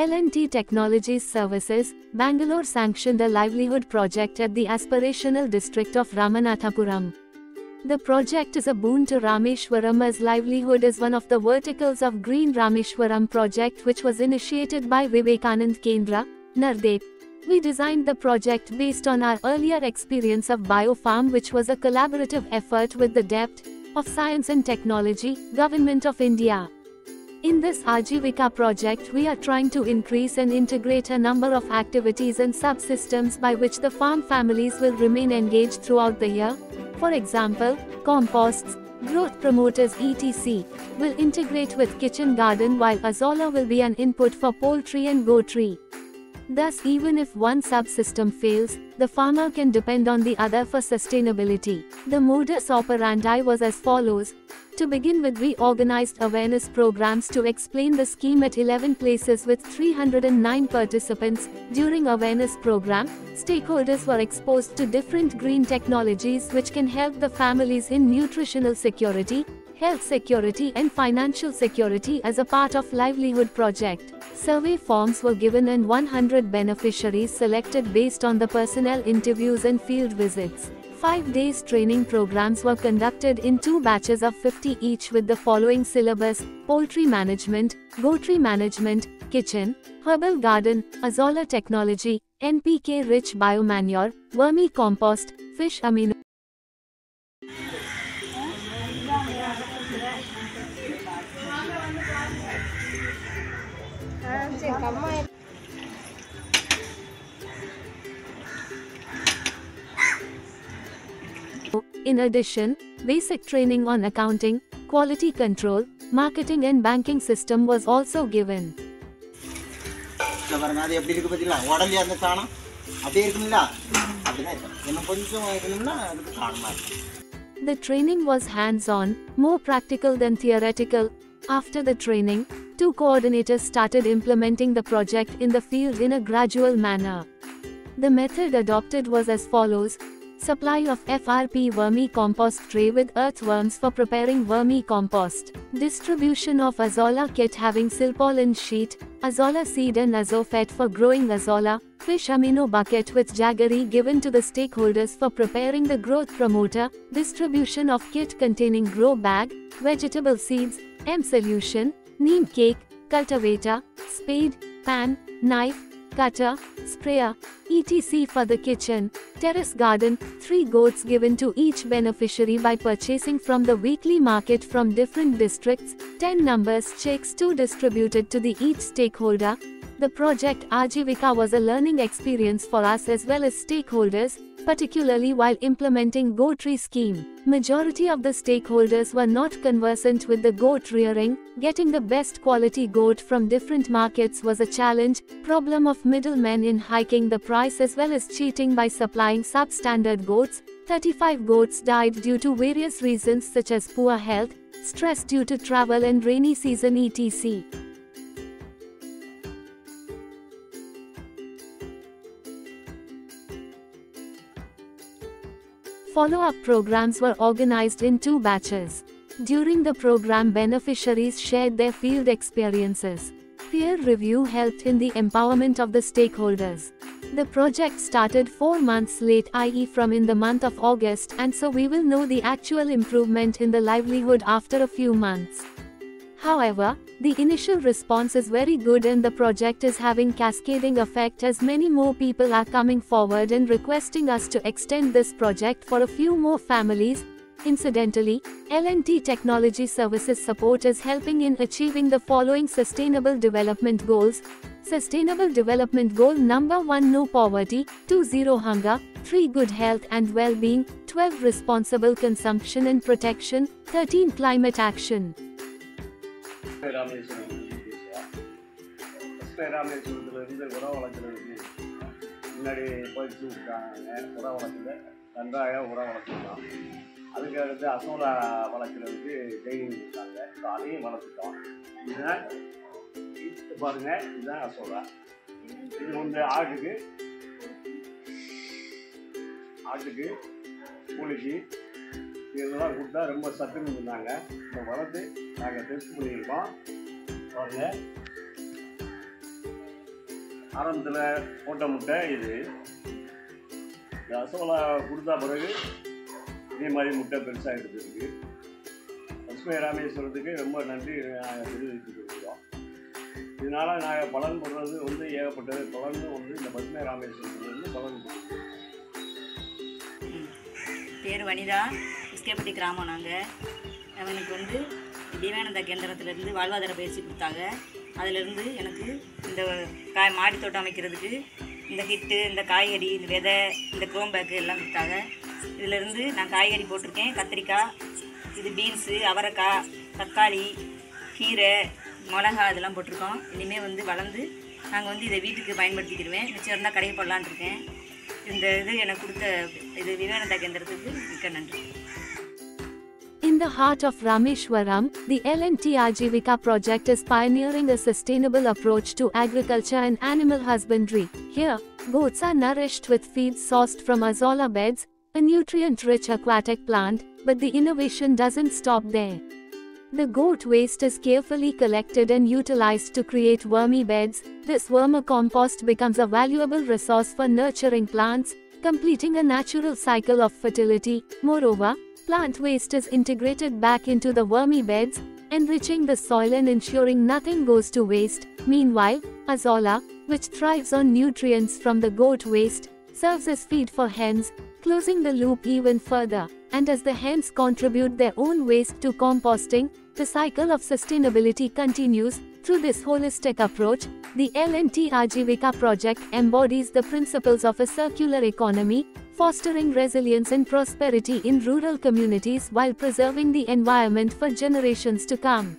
L&T Technologies Services, Bangalore sanctioned a livelihood project at the aspirational district of Ramanathapuram. The project is a boon to Rameshwaram as livelihood is one of the verticals of Green Rameshwaram project which was initiated by Vivekanand Kendra, Nardep. We designed the project based on our earlier experience of Biofarm which was a collaborative effort with the depth of science and technology, Government of India. In this Aajeevika project we are trying to increase and integrate a number of activities and subsystems by which the farm families will remain engaged throughout the year. For example, composts, growth promoters etc. will integrate with kitchen garden while Azolla will be an input for poultry and goatry. Thus even if one subsystem fails, the farmer can depend on the other for sustainability. The modus operandi was as follows. To begin with we organized awareness programs to explain the scheme at 11 places with 309 participants. During awareness program, stakeholders were exposed to different green technologies which can help the families in nutritional security, health security and financial security as a part of livelihood project. Survey forms were given and 100 beneficiaries selected based on the personnel interviews and field visits. Five days training programs were conducted in two batches of 50 each with the following syllabus poultry management, goatry management, kitchen, herbal garden, Azolla technology, NPK rich biomanure, vermi compost, fish amino. In addition, basic training on accounting, quality control, marketing and banking system was also given. இல்ல பாருங்க அது எப்படி இருக்கு பார்த்தீங்களா உடலையா அந்த சாணம் அப்படியே இருக்குங்களா அப்படிதான் இருக்கும் இன்னும் கொஞ்சம் இருக்கணும்னா அதுக்கு சாணமா இருக்கும் The training was hands-on, more practical than theoretical. After the training, two coordinators started implementing the project in the field in a gradual manner. The method adopted was as follows. Supply of FRP vermi compost tray with earthworms for preparing vermi compost. Distribution of Azolla kit having silpaulin sheet, Azolla seed and Azofet for growing Azolla, fish amino bucket with jaggery given to the stakeholders for preparing the growth promoter, distribution of kit containing grow bag, vegetable seeds, EM solution, neem cake, cultivator, spade, pan, knife, cutter, sprayer, etc. for the kitchen, terrace garden, 3 goats given to each beneficiary by purchasing from the weekly market from different districts, 10 numbers checks 2 distributed to the each stakeholder. The project Aajeevika was a learning experience for us as well as stakeholders, particularly while implementing goat scheme. Majority of the stakeholders were not conversant with the goat rearing, getting the best quality goat from different markets was a challenge, problem of middlemen in hiking the price as well as cheating by supplying substandard goats. 35 goats died due to various reasons such as poor health, stress due to travel and rainy season etc. Follow-up programs were organized in two batches. During the program beneficiaries shared their field experiences. Peer review helped in the empowerment of the stakeholders. The project started 4 months late i.e. from in the month of August and so we will know the actual improvement in the livelihood after a few months. However, the initial response is very good and the project is having cascading effect as many more people are coming forward and requesting us to extend this project for a few more families. Incidentally, L&T Technology Services support is helping in achieving the following sustainable development goals. Sustainable development goal number 1 no poverty, 2 zero hunger, 3 good health and well-being, 12 responsible consumption and protection, 13 climate action. Rameswaram first ராமேஸ்வரத்துலேருந்து உரம் வளர்க்குறது முன்னாடி பயிற்சி விட்டாங்க உரம் வளர்க்குறது நன்றாக உரம் வளர்த்துருந்தோம் அதுக்கு அடுத்து அசோலா வளர்க்குறதுக்கு ட்ரைனிங் கொடுத்தாங்க ஸோ அதையும் வளர்த்துட்டோம் இதுதான் பாருங்கள் இதுதான் அசோலா இது வந்து ஆட்டுக்கு ஆட்டுக்கு கோழிக்கு இதெல்லாம் கொடுத்தா ரொம்ப சத்துன்னு இருந்தாங்க. இப்போ வளர்த்து நாங்கள் டெஸ்ட் பண்ணியிருக்கோம். பாருங்க. ஆரம்பத்தில் போட்ட முட்டை இது. இந்த அசோலா கொடுத்தா பிறகு இதே மாதிரி முட்டை பெருசாக எடுத்துருக்கு. லட்சுமி ராமேஸ்வரத்துக்கு ரொம்ப நன்றி நாங்கள் தெரிவித்துக் கொள்கிறோம். இதனால் நாங்கள் பலன் பண்ணுறது வந்து ஏகப்பட்டது. தொடர்ந்து வந்து இந்த பசுமை ராமேஸ்வரத்துலேருந்து பலன் கொடுக்குறோம். பேர் வனிதா. எஸ்கேப்பட்டி கிராமம் நாங்கள் அவனுக்கு வந்து தீவானந்த கேந்திரத்திலேருந்து வாழ்வாதார பயிற்சி கொடுத்தாங்க. அதிலிருந்து எனக்கு இந்த காய் மாடி தோட்டம் அமைக்கிறதுக்கு இந்த ஹிட்டு இந்த காய்கறி இந்த விதை இந்த க்ரோம் பேக்கு எல்லாம் கொடுத்தாங்க. இதிலிருந்து நான் காய்கறி போட்டிருக்கேன். கத்திரிக்காய் இது பீன்ஸு அவரைக்காய் தக்காளி கீரை மிளகா இதெல்லாம் போட்டிருக்கோம். இனிமேல் வந்து வளர்ந்து நாங்கள் வந்து இதை வீட்டுக்கு பயன்படுத்திக்கிடுவேன். மிச்சம் இருந்தால் கடையை போடலான்னு இருக்கேன். இந்த இது எனக்கு கொடுத்த இது விவேகானந்தா கேந்திரத்துக்கு மிக்க நன்றி. The heart of Rameshwaram, the L&T Aajeevika project is pioneering a sustainable approach to agriculture and animal husbandry. Here, goats are nourished with feeds sourced from azolla beds, a nutrient-rich aquatic plant, but the innovation doesn't stop there. The goat waste is carefully collected and utilized to create vermi beds. This vermicompost becomes a valuable resource for nurturing plants, completing a natural cycle of fertility. Moreover, plant waste is integrated back into the vermi beds, enriching the soil and ensuring nothing goes to waste. Meanwhile, azolla, which thrives on nutrients from the goat waste, serves as feed for hens, closing the loop even further. And as the hens contribute their own waste to composting, the cycle of sustainability continues. Through this holistic approach, the L&T Aajeevika project embodies the principles of a circular economy, fostering resilience and prosperity in rural communities while preserving the environment for generations to come.